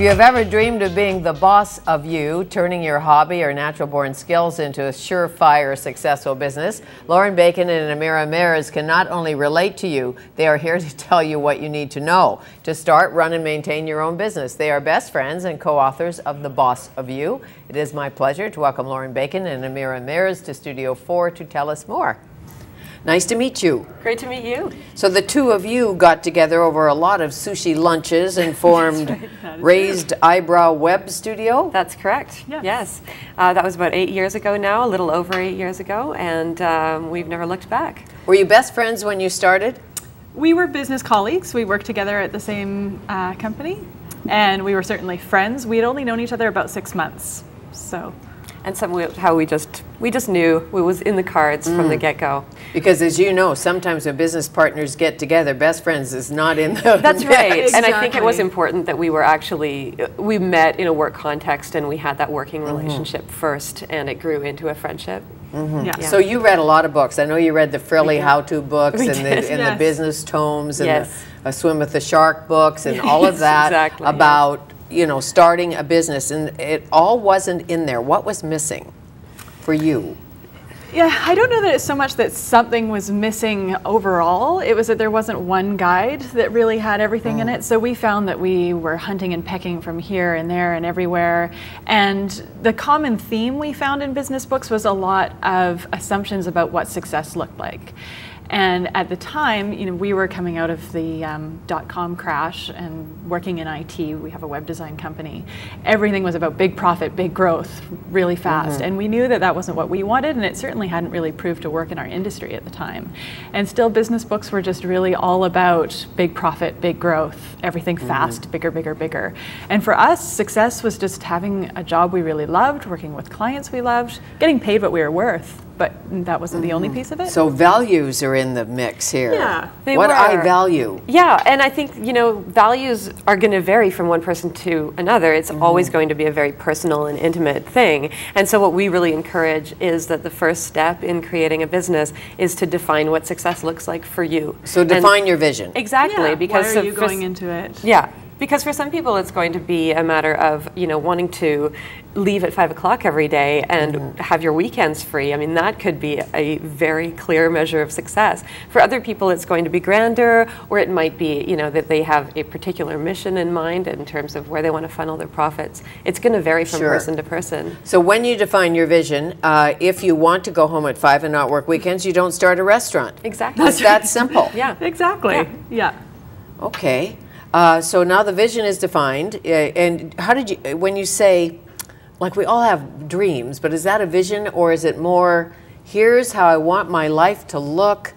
you have ever dreamed of being the boss of you, turning your hobby or natural born skills into a surefire successful business, Lauren Bacon and Emira Mears can not only relate to you, they are here to tell you what you need to know to start, run, and maintain your own business. They are best friends and co authors of The Boss of You. It is my pleasure to welcome Lauren Bacon and Emira Mears to Studio 4 to tell us more. Nice to meet you. Great to meet you. So the two of you got together over a lot of sushi lunches and formed right. Raised Eyebrow Web Studio? That's correct. Yes. yes. Uh, that was about eight years ago now, a little over eight years ago, and um, we've never looked back. Were you best friends when you started? We were business colleagues. We worked together at the same uh, company, and we were certainly friends. We had only known each other about six months, so and some how we just we just knew it was in the cards mm. from the mm. get-go because as you know sometimes when business partners get together best friends is not in the that's right exactly. and i think it was important that we were actually we met in a work context and we had that working mm-hmm. relationship mm-hmm. first and it grew into a friendship mm-hmm. yeah. so you read a lot of books i know you read the frilly how-to books and, the, and yes. the business tomes and yes. the swim with the shark books and all of that exactly, about yeah you know, starting a business, and it all wasn't in there. What was missing for you? Yeah, I don't know that it's so much that something was missing overall. It was that there wasn't one guide that really had everything in mm. it. So we found that we were hunting and pecking from here and there and everywhere. And the common theme we found in business books was a lot of assumptions about what success looked like. And at the time, you know, we were coming out of the um, dot-com crash and working in IT. We have a web design company. Everything was about big profit, big growth, really fast. Mm-hmm. And we knew that that wasn't what we wanted, and it certainly hadn't really proved to work in our industry at the time. And still, business books were just really all about big profit, big growth, everything mm-hmm. fast, bigger, bigger, bigger. And for us, success was just having a job we really loved, working with clients we loved, getting paid what we were worth but that wasn't the only mm-hmm. piece of it. So values are in the mix here. Yeah, they what were. I value. Yeah, and I think you know values are going to vary from one person to another. It's mm-hmm. always going to be a very personal and intimate thing. And so what we really encourage is that the first step in creating a business is to define what success looks like for you. So define and your vision. Exactly. Yeah. Because Why are you going into it? Yeah because for some people it's going to be a matter of you know wanting to leave at five o'clock every day and mm-hmm. have your weekends free. I mean that could be a very clear measure of success. For other people it's going to be grander or it might be you know that they have a particular mission in mind in terms of where they want to funnel their profits. It's going to vary from sure. person to person. So when you define your vision uh, if you want to go home at five and not work weekends you don't start a restaurant. Exactly. It's that simple. Yeah. Exactly. Yeah, yeah. okay uh, so now the vision is defined. Uh, and how did you, when you say, like we all have dreams, but is that a vision or is it more, here's how I want my life to look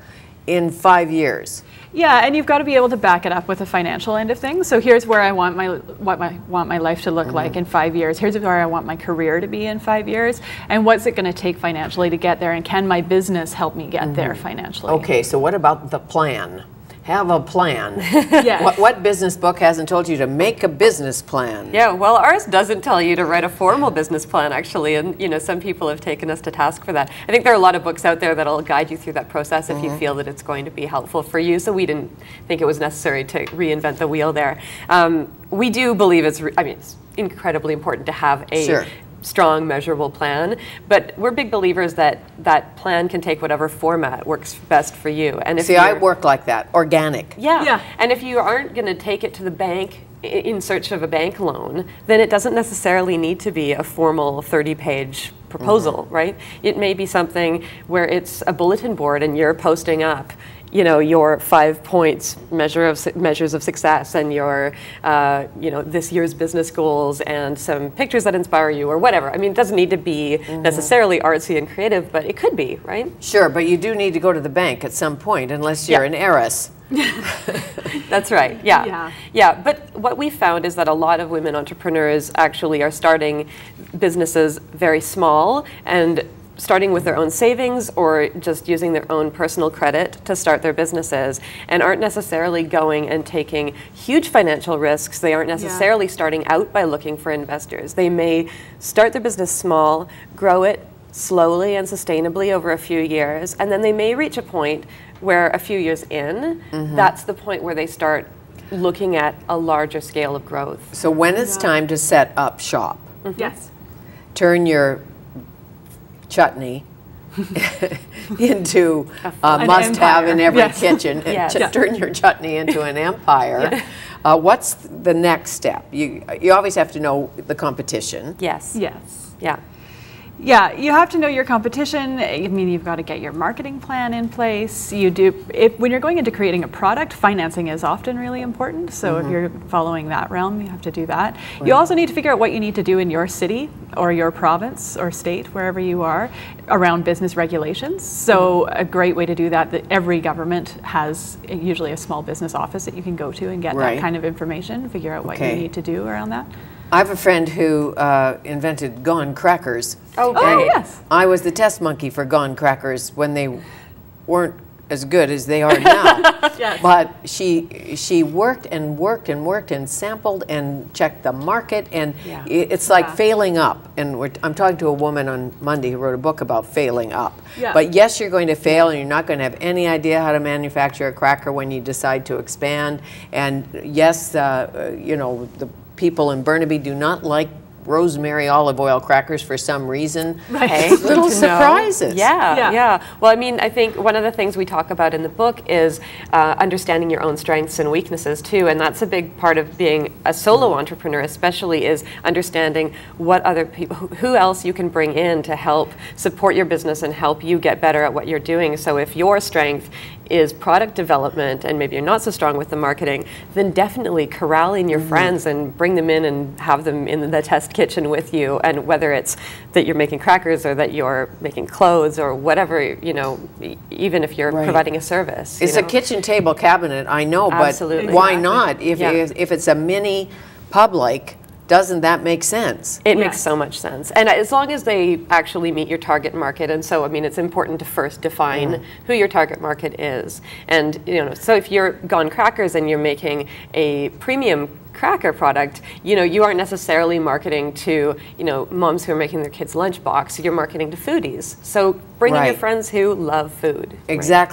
in five years? Yeah, and you've got to be able to back it up with the financial end of things. So here's where I want my what my want my life to look mm-hmm. like in five years. Here's where I want my career to be in five years, and what's it going to take financially to get there, and can my business help me get mm-hmm. there financially? Okay, so what about the plan? Have a plan. yeah. What, what, business book hasn't told you to make a business plan? Yeah, well, ours doesn't tell you to write a formal business plan, actually, and you know some people have taken us to task for that. I think there are a lot of books out there that'll guide you through that process if mm-hmm. you feel that it's going to be helpful for you. So we didn't think it was necessary to reinvent the wheel there. Um, we do believe it's. I mean, it's incredibly important to have a sure strong, measurable plan. But we're big believers that that plan can take whatever format works best for you. And if see, I work like that, organic. Yeah. yeah. And if you aren't going to take it to the bank in search of a bank loan, then it doesn't necessarily need to be a formal 30-page proposal, mm-hmm. right? It may be something where it's a bulletin board and you're posting up you know your five points measure of measures of success and your uh, you know this year's business goals and some pictures that inspire you or whatever. I mean, it doesn't need to be mm-hmm. necessarily artsy and creative, but it could be, right? Sure, but you do need to go to the bank at some point, unless you're yeah. an heiress. That's right. Yeah. yeah. Yeah. But what we found is that a lot of women entrepreneurs actually are starting businesses very small and starting with their own savings or just using their own personal credit to start their businesses and aren't necessarily going and taking huge financial risks. They aren't necessarily yeah. starting out by looking for investors. They may start their business small, grow it slowly and sustainably over a few years, and then they may reach a point where a few years in, mm-hmm. that's the point where they start looking at a larger scale of growth. So when it's time to set up shop, Yes. turn your chutney into a An must-have in every Yes. kitchen. Yes. Ch- Yeah. Turn your chutney into an empire. Uh, what's the next step? You you always have to know the competition. Yes. Yes. Yeah. Yeah, you have to know your competition. I mean, you've got to get your marketing plan in place. You do if when you're going into creating a product, financing is often really important. So if mm-hmm. you're following that realm, you have to do that. You also need to figure out what you need to do in your city or your province or state, wherever you are, around business regulations. So mm-hmm. a great way to do that that every government has usually a small business office that you can go to and get Right. that kind of information, figure out what Okay. you need to do around that. I have a friend who uh, invented Gone Crackers. Oh, Oh, yes. I was the test monkey for Gone Crackers when they weren't as good as they are now. Yes. But she she worked and worked and worked and sampled and checked the market and Yeah. it's like Yeah. failing up. And we're, I'm talking to a woman on Monday who wrote a book about failing up. Yeah. But yes, you're going to fail and you're not going to have any idea how to manufacture a cracker when you decide to expand. And yes, uh, uh, you know the people in Burnaby do not like rosemary olive oil crackers for some reason. Right. Hey, Little good to know. surprises. Yeah, Yeah. yeah, Well, I mean, I think one of the things we talk about in the book is uh, understanding your own strengths and weaknesses too, and that's a big part of being a solo entrepreneur, especially is understanding what other people, who- who else you can bring in to help support your business and help you get better at what you're doing. So if your strength is product development and maybe you're not so strong with the marketing, then definitely corral in your mm-hmm. friends and bring them in and have them in the test kitchen with you. And whether it's that you're making crackers or that you're making clothes or whatever, you know, even if you're Right. providing a service. you It's a kitchen table cabinet, I know, but why Exactly. not? If, Yeah. if, if it's a mini public, doesn't that make sense? It makes so much sense. And as long as they actually meet your target market. And so, I mean, it's important to first define who your target market is. And, you know, so if you're Gone Crackers and you're making a premium cracker product, you know, you aren't necessarily marketing to, you know, moms who are making their kids lunchbox. You're marketing to foodies. So bring in your friends who love food. right? Exactly.